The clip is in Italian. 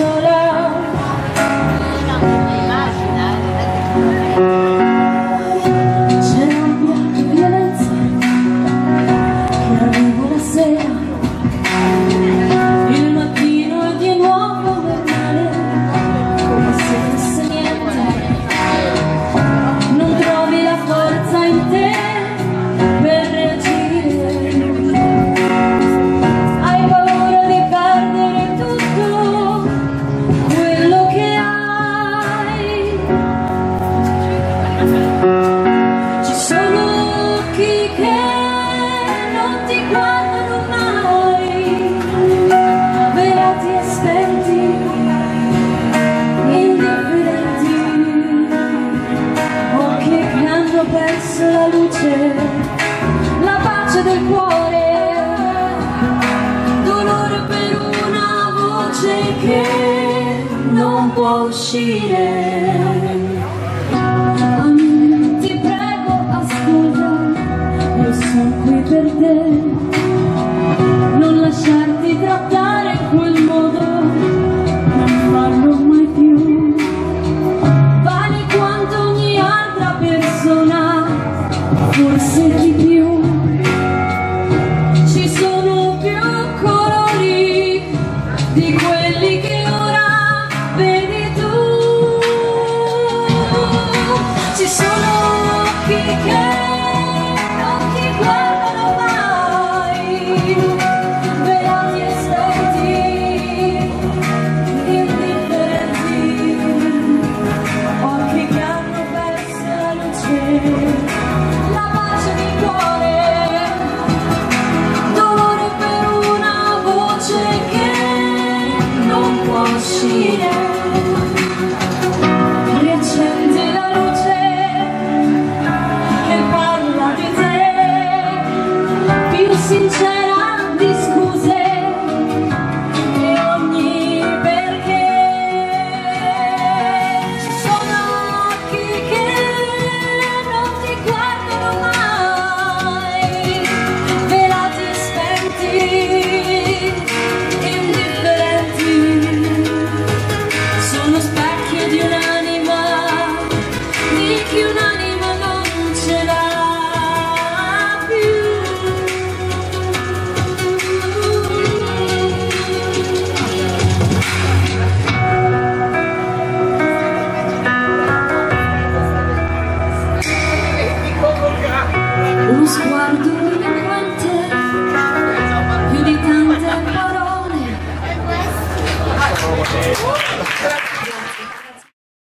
¡Gracias! luce, la pace del cuore, dolore per una voce che non può uscire. Ti prego, ascolta, io sono qui per te. forse chi più